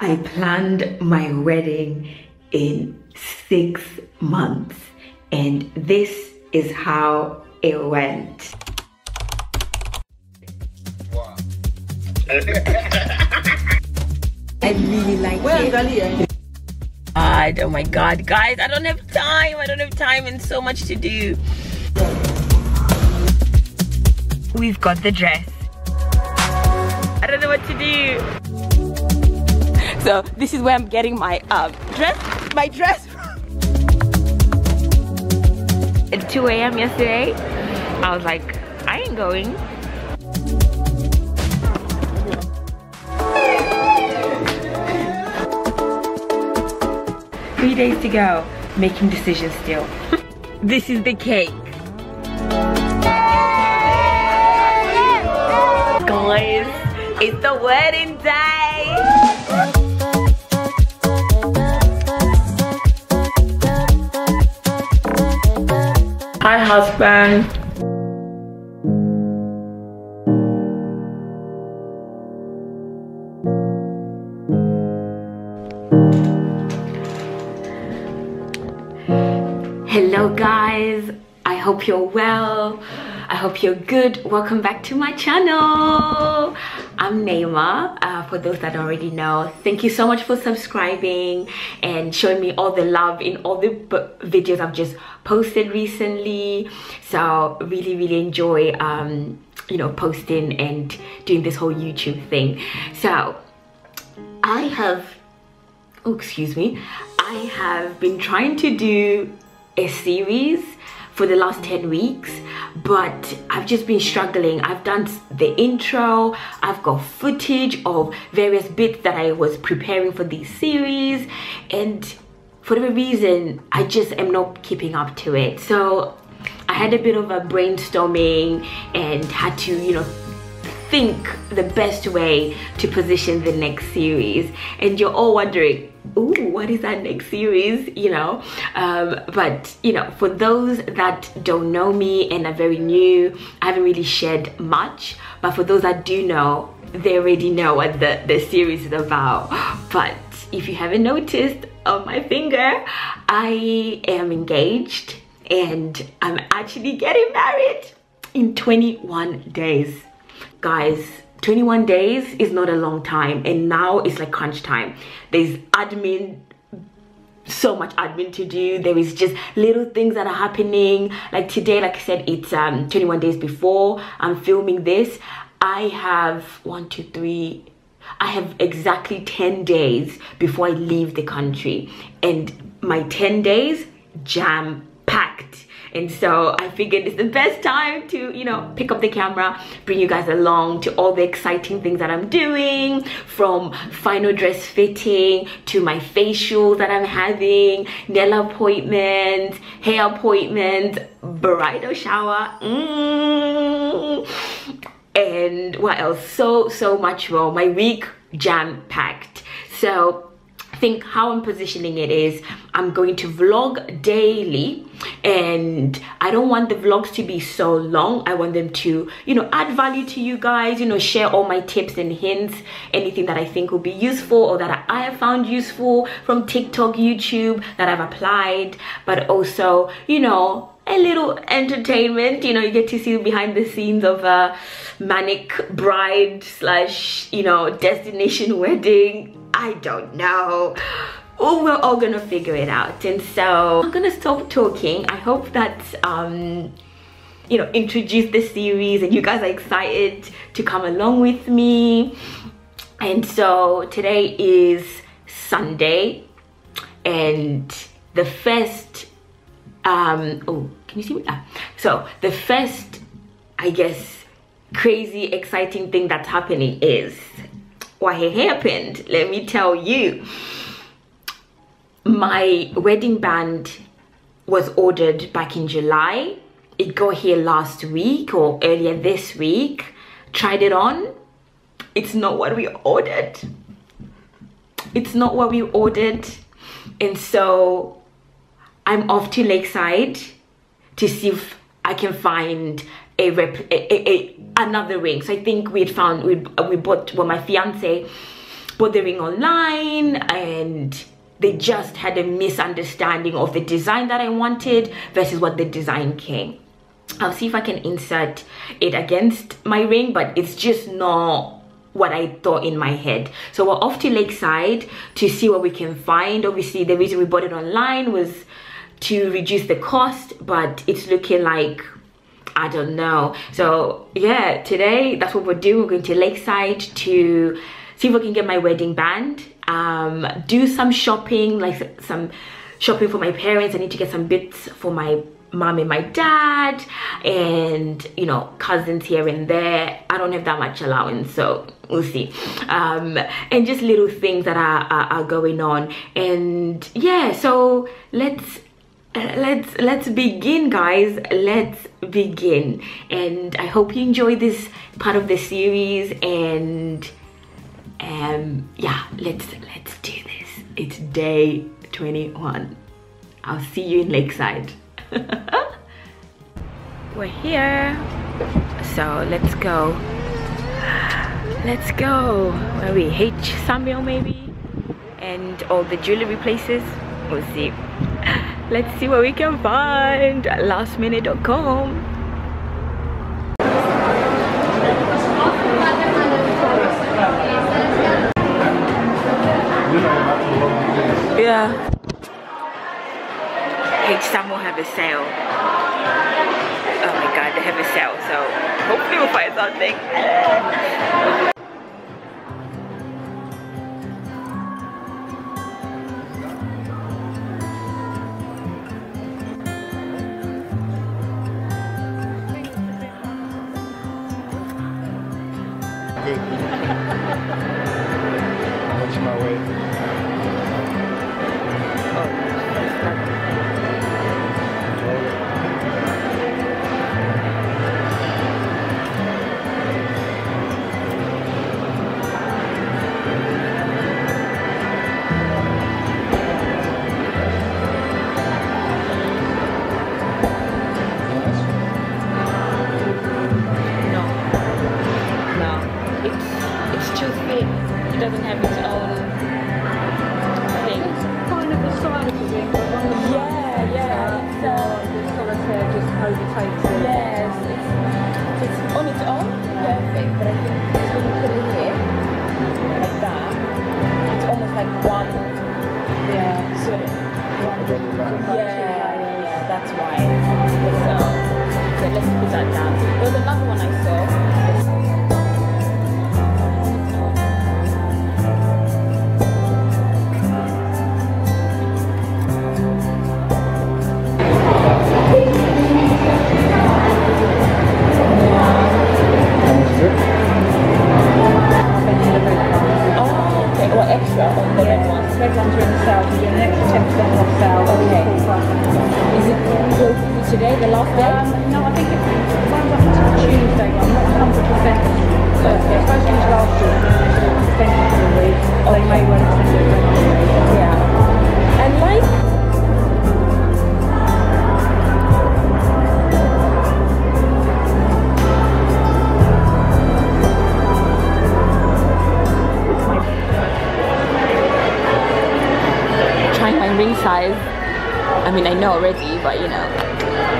I planned my wedding in six months and this is how it went. Wow. I really like it. Eh? God, oh my God, guys, I don't have time. I don't have time and so much to do. We've got the dress. I don't know what to do. So this is where I'm getting my um, dress, my dress At 2 a.m. yesterday, I was like, I ain't going. Three days to go, making decisions still. this is the cake. Guys, it's the wedding day. Hi, husband. Hello, guys. I hope you're well. I hope you're good. Welcome back to my channel. I'm Neymar. uh, for those that already know. Thank you so much for subscribing and showing me all the love in all the videos I've just posted recently. So really, really enjoy, um, you know, posting and doing this whole YouTube thing. So I have, oh, excuse me, I have been trying to do a series for the last 10 weeks but I've just been struggling. I've done the intro. I've got footage of various bits that I was preparing for this series. And for whatever reason I just am not keeping up to it. So I had a bit of a brainstorming and had to you know think the best way to position the next series. And you're all wondering ooh what is that next series you know? Um, but you know for those that don't know me and are very new i haven't really shared much but for those that do know they already know what the the series is about. But if you haven't noticed on my finger i am engaged and i'm actually getting married in 21 days. Guys 21 days is not a long time and now it's like crunch time. There's admin so much admin to do. There is just little things that are happening. Like today like i said it's um 21 days before i'm filming this. I have one two three i have exactly 10 days before i leave the country. And my 10 days jam packed and so I figured it's the best time to you know pick up the camera bring you guys along to all the exciting things that I'm doing from final dress fitting to my facials that I'm having nail appointments hair appointments bridal shower mm. and what else so so much more my week jam packed so think how I'm positioning it is I'm going to vlog daily and I don't want the vlogs to be so long. I want them to you know add value to you guys you know share all my tips and hints anything that I think will be useful or that I have found useful from TikTok YouTube that I've applied but also you know a little entertainment. You know you get to see behind the scenes of a manic bride slash you know destination wedding I don't know. Oh, we're all gonna figure it out. And so I'm gonna stop talking. I hope that um, you know, introduce the series and you guys are excited to come along with me. And so today is Sunday and the first um oh can you see me ah. so the first i guess crazy exciting thing that's happening is what happened. Let me tell you. My wedding band was ordered back in july. It got here last week or earlier this week. Tried it on. It's not what we ordered. It's not what we ordered. And so i'm off to lakeside to see if i can find a, a, a, a another ring so i think we had found we, we bought well my fiance bought the ring online and they just had a misunderstanding of the design that I wanted versus what the design came. I'll see if I can insert it against my ring, but it's just not what I thought in my head. So we're off to Lakeside to see what we can find. Obviously, the reason we bought it online was to reduce the cost, but it's looking like I don't know. So yeah, today that's what we're doing. We're going to Lakeside to see if we can get my wedding band um, do some shopping, like some shopping for my parents. I need to get some bits for my mom and my dad and you know cousins here and there i don't have that much allowance so we'll see um and just little things that are, are, are going on and yeah so let's let's let's begin guys. Let's begin. And i hope you enjoy this part of the series. And um yeah let's let's do this. It's day 21 i'll see you in lakeside. We're here. So let's go. Let's go. Where we h samuel maybe? And all the jewelry places. We'll see let's see what we can find lastminute.com Yeah. H Samuel have a sale. Oh my god, they have a sale, so hopefully we'll find something. It's it's too thick. It doesn't have its own thing. kind of the side of the ring, but on the Yeah, yeah. So the solitaire just overtakes it. yes, it's, it's on its own perfect, but I think when you put it here, like that, it's almost like one Yeah. sort of Yeah. Yeah, yeah, yeah, that's why. So, so let's put that down. There was another one I saw.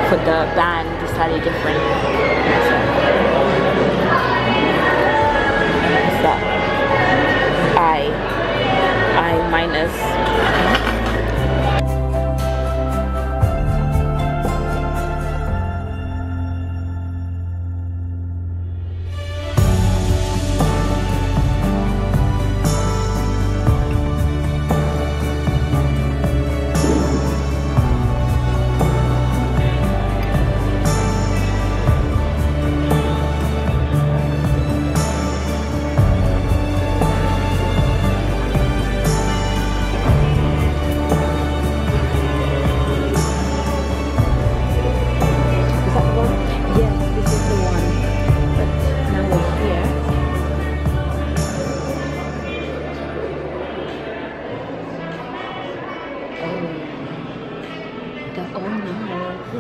For the band, slightly different. That? I. I minus.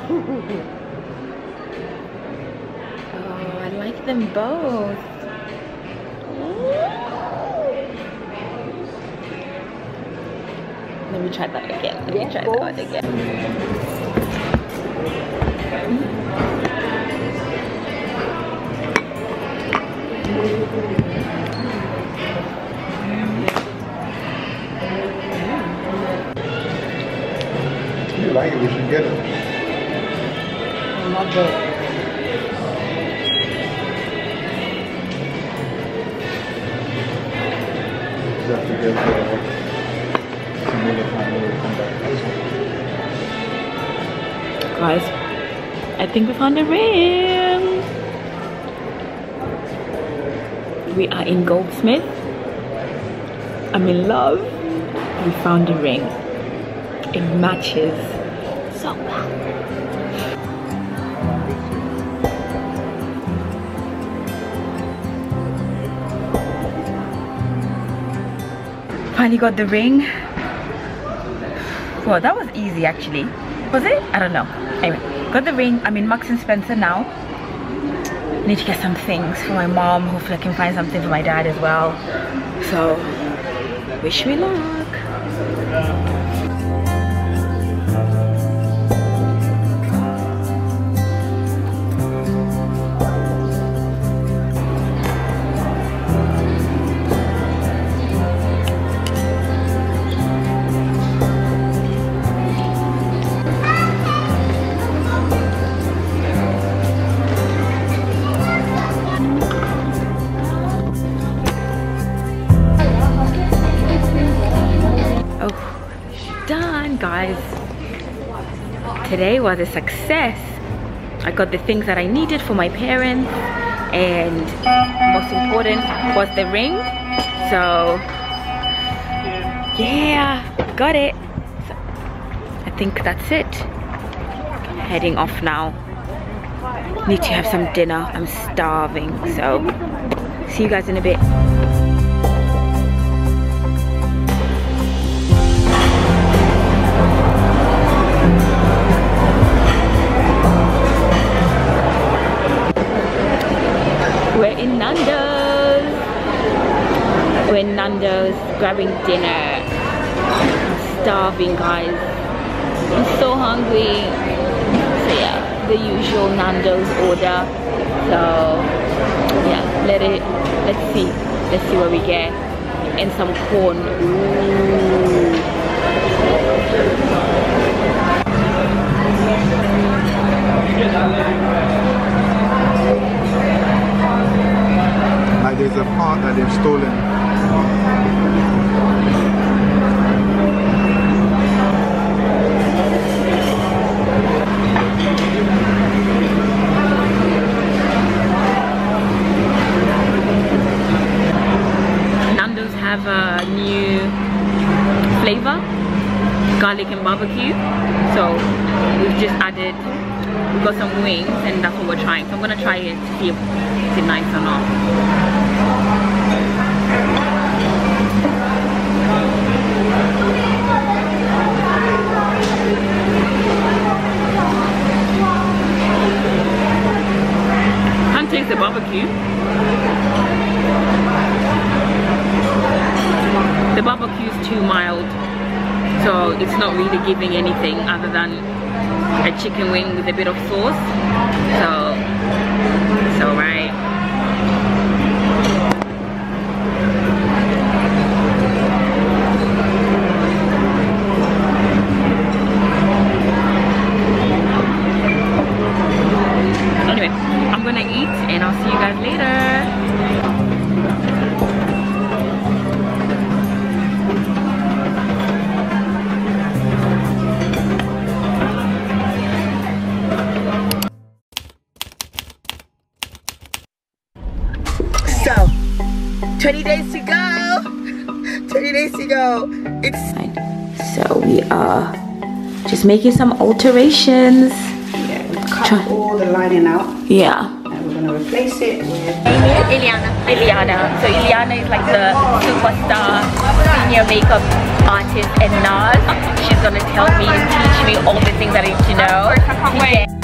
Oh, I like them both. Let me try that again. Let me try that one again. You like it, we should get it. Back. Guys, I think we found a ring. We are in Goldsmith. I'm in love. We found a ring. It matches so well. Finally got the ring. Well, that was easy actually. Was it? I don't know. Anyway, got the ring. I'm in Marks and Spencer now. Need to get some things for my mom. Hopefully I can find something for my dad as well. So, wish me luck. Today was a success. I got the things that I needed for my parents, and most important was the ring. So, yeah, got it. So, I think that's it. Heading off now. Need to have some dinner. I'm starving. So, see you guys in a bit. In Nando's grabbing dinner. I'm starving, guys. I'm so hungry. So yeah, the usual Nando's order. So yeah, let it. Let's see. Let's see what we get. And some corn. Ooh. Like there's a part that they've stolen. Nando's have a new flavor, garlic and barbecue. So we've just added, we've got some wings and that's what we're trying. So I'm gonna try it to see if it's nice or not. Can't taste the barbecue. the barbecue is too mild so it's not really giving anything other than a chicken wing with a bit of sauce. So 20 days to go. 20 days to go. It's So we are just making some alterations. Yeah, cut Try- all the lining out Yeah. and we're going to replace it with Iliana. Iliana. So Iliana is like the superstar senior makeup artist and NARS. She's gonna tell me and teach me all the things that I need to know.